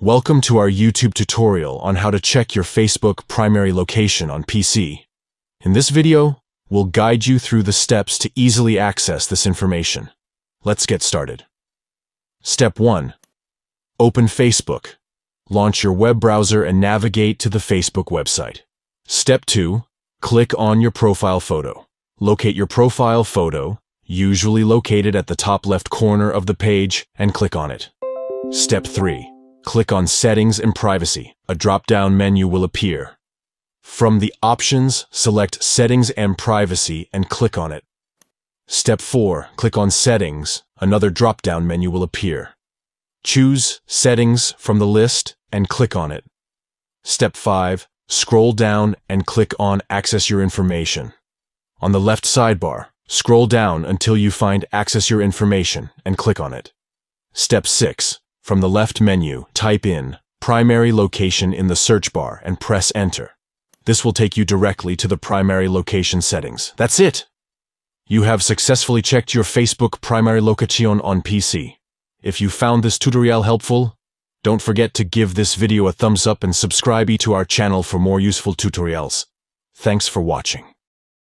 Welcome to our YouTube tutorial on how to check your Facebook primary location on PC. In this video, we'll guide you through the steps to easily access this information. Let's get started. Step 1. Open Facebook. Launch your web browser and navigate to the Facebook website. Step 2. Click on your profile photo. Locate your profile photo, usually located at the top left corner of the page, and click on it. Step 3. Click on Settings and Privacy. A drop-down menu will appear. From the options, select Settings and Privacy and click on it. Step 4. Click on Settings. Another drop-down menu will appear. Choose Settings from the list and click on it. Step 5. Scroll down and click on Access Your Information. On the left sidebar, scroll down until you find Access Your Information and click on it. Step 6. From the left menu, type in primary location in the search bar and press enter. This will take you directly to the primary location settings. That's it! You have successfully checked your Facebook primary location on PC. If you found this tutorial helpful, don't forget to give this video a thumbs up and subscribe to our channel for more useful tutorials. Thanks for watching.